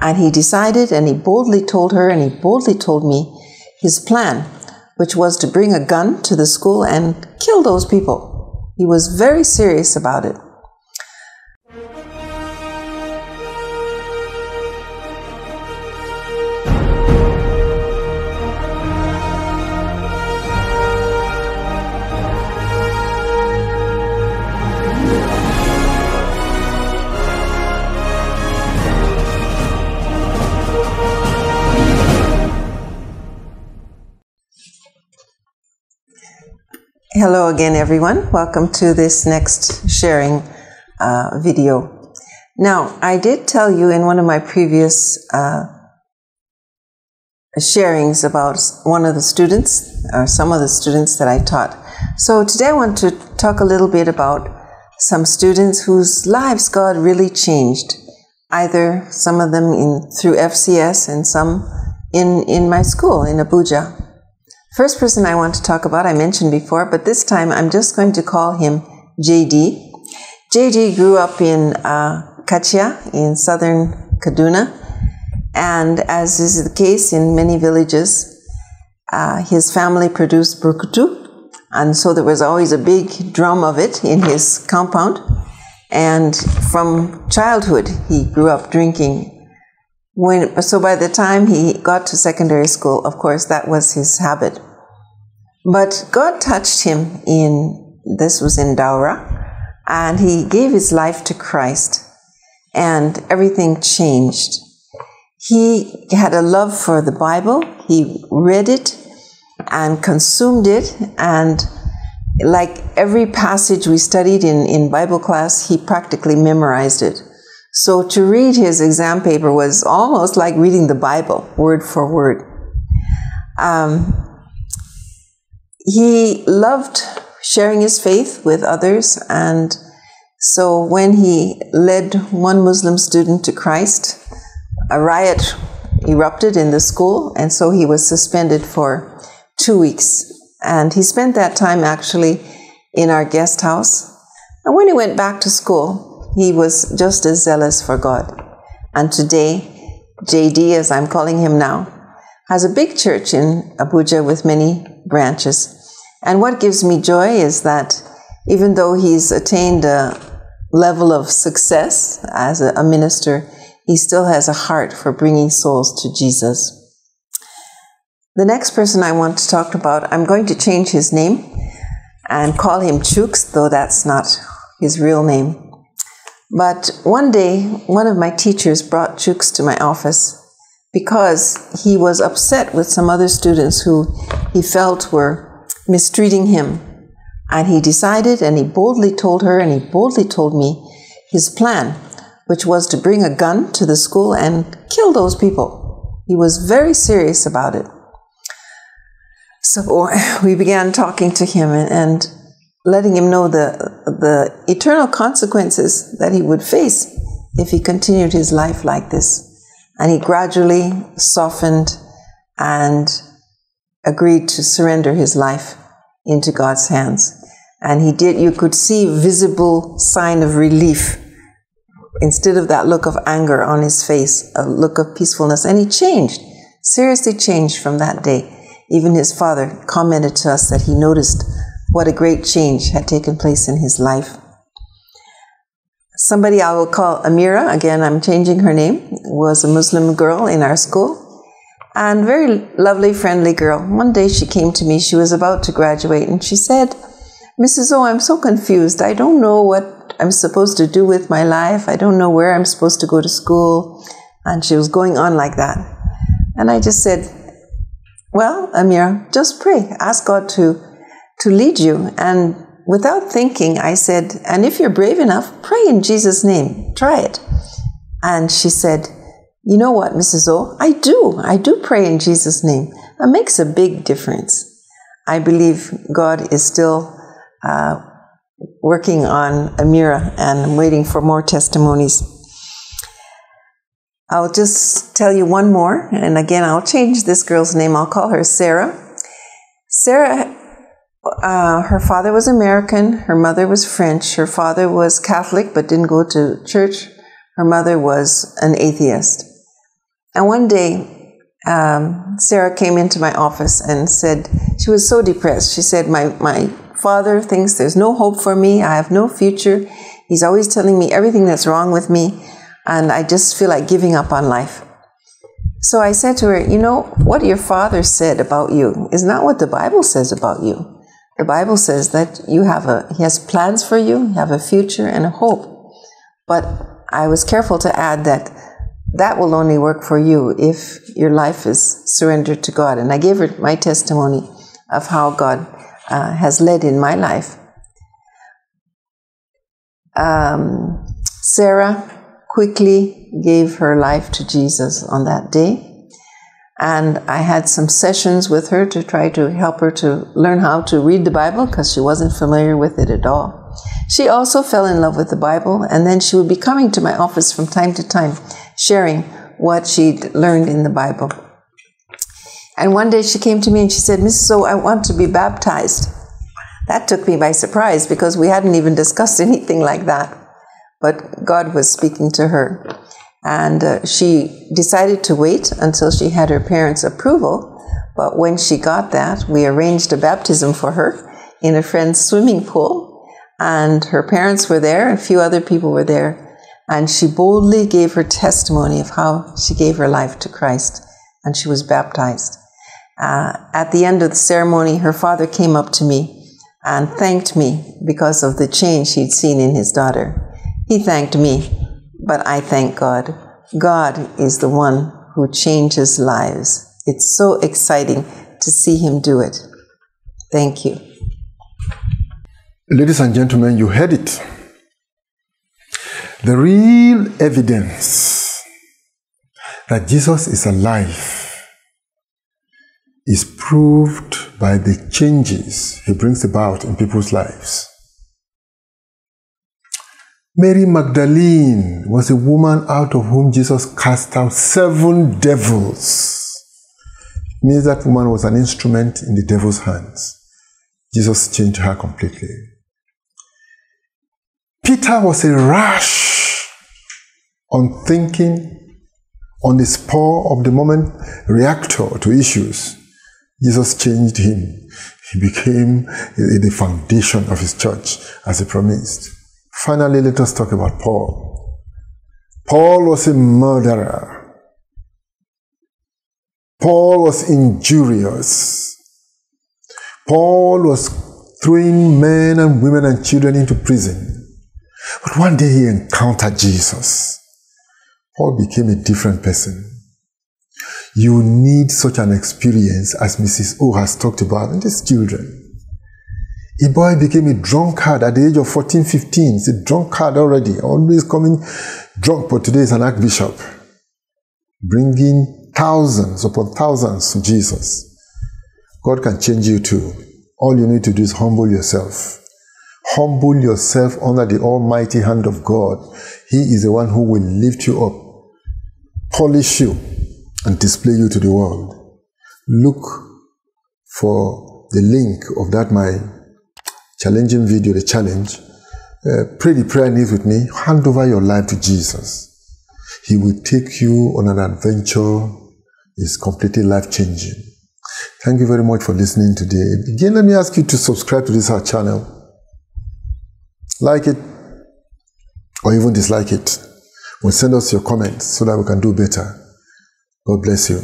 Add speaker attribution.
Speaker 1: And he decided and he boldly told her and he boldly told me his plan, which was to bring a gun to the school and kill those people. He was very serious about it. Hello again, everyone. Welcome to this next sharing uh, video. Now, I did tell you in one of my previous uh, sharings about one of the students, or some of the students that I taught. So today I want to talk a little bit about some students whose lives God really changed. Either some of them in through FCS and some in, in my school in Abuja. First person I want to talk about, I mentioned before, but this time I'm just going to call him JD. JD grew up in uh, Kachia in southern Kaduna, and as is the case in many villages, uh, his family produced burkutu, and so there was always a big drum of it in his compound. And from childhood, he grew up drinking when, so by the time he got to secondary school, of course, that was his habit. But God touched him in, this was in Daura, and he gave his life to Christ, and everything changed. He had a love for the Bible, he read it and consumed it, and like every passage we studied in, in Bible class, he practically memorized it. So to read his exam paper was almost like reading the Bible, word for word. Um, he loved sharing his faith with others, and so when he led one Muslim student to Christ, a riot erupted in the school, and so he was suspended for two weeks. And he spent that time actually in our guest house. And when he went back to school, he was just as zealous for God. And today, JD, as I'm calling him now, has a big church in Abuja with many branches. And what gives me joy is that even though he's attained a level of success as a, minister, he still has a heart for bringing souls to Jesus. The next person I want to talk about, I'm going to change his name and call him Chooks, though that's not his real name. But one day, one of my teachers brought Chooks to my office because he was upset with some other students who he felt were mistreating him. And he decided and he boldly told her and he boldly told me his plan, which was to bring a gun to the school and kill those people. He was very serious about it. So we began talking to him and, letting him know the, the eternal consequences that he would face if he continued his life like this. And he gradually softened and agreed to surrender his life into God's hands. And he did, you could see visible sign of relief instead of that look of anger on his face, a look of peacefulness. And he changed, seriously changed from that day. Even his father commented to us that he noticed what a great change had taken place in his life. Somebody I will call Amira, again, I'm changing her name, was a Muslim girl in our school and very lovely, friendly girl. One day she came to me, she was about to graduate, and she said, Mrs. O, I'm so confused. I don't know what I'm supposed to do with my life. I don't know where I'm supposed to go to school. And she was going on like that. And I just said, Well, Amira, just pray. Ask God to, to lead you. And without thinking, I said, And if you're brave enough, pray in Jesus' name. Try it. And she said, you know what, Mrs. O? I do. I do pray in Jesus' name. That makes a big difference. I believe God is still uh, working on Amira and I'm waiting for more testimonies. I'll just tell you one more, and again, I'll change this girl's name. I'll call her Sarah. Sarah, uh, her father was American, her mother was French. Her father was Catholic but didn't go to church. Her mother was an atheist. And one day, um, Sarah came into my office and said she was so depressed. She said, my, my father thinks there's no hope for me. I have no future. He's always telling me everything that's wrong with me. And I just feel like giving up on life. So I said to her, You know, what your father said about you is not what the Bible says about you. The Bible says that you have a, he has plans for you, you have a future and a hope. But I was careful to add that that will only work for you if your life is surrendered to God. And I gave her my testimony of how God uh, has led in my life. Um, Sarah quickly gave her life to Jesus on that day. And I had some sessions with her to try to help her to learn how to read the Bible because she wasn't familiar with it at all. She also fell in love with the Bible, and then she would be coming to my office from time to time, sharing what she'd learned in the Bible. And one day she came to me and she said, Mrs. O, I want to be baptized. That took me by surprise because we hadn't even discussed anything like that. But God was speaking to her. And uh, she decided to wait until she had her parents' approval. But when she got that, we arranged a baptism for her in a friend's swimming pool. And her parents were there, a few other people were there. And she boldly gave her testimony of how she gave her life to Christ. And she was baptized. Uh, at the end of the ceremony, her father came up to me and thanked me because of the change he'd seen in his daughter. He thanked me but I thank God. God is the one who changes lives. It's so exciting to see Him do it. Thank you.
Speaker 2: Ladies and gentlemen, you heard it. The real evidence that Jesus is alive is proved by the changes he brings about in people's lives. Mary Magdalene was a woman out of whom Jesus cast out seven devils. It means that woman was an instrument in the devil's hands. Jesus changed her completely. Peter was a rash, unthinking, on the spur of the moment reactor to issues. Jesus changed him. He became the foundation of his church as he promised. Finally, let us talk about Paul. Paul was a murderer. Paul was injurious. Paul was throwing men and women and children into prison. But one day he encountered Jesus. Paul became a different person. You need such an experience as Mrs. O has talked about in these children. A boy became a drunkard at the age of 14, 15. He's a drunkard already, always coming drunk, but today is an archbishop, bringing thousands upon thousands to Jesus. God can change you too. All you need to do is humble yourself. Humble yourself under the almighty hand of God. He is the one who will lift you up, polish you, and display you to the world. Look for the link of that my challenging video, the challenge. Uh, pray the prayer needs with me. Hand over your life to Jesus. He will take you on an adventure. It's completely life changing. Thank you very much for listening today. Again, let me ask you to subscribe to this our channel. Like it or even dislike it. Well, send us your comments so that we can do better. God bless you.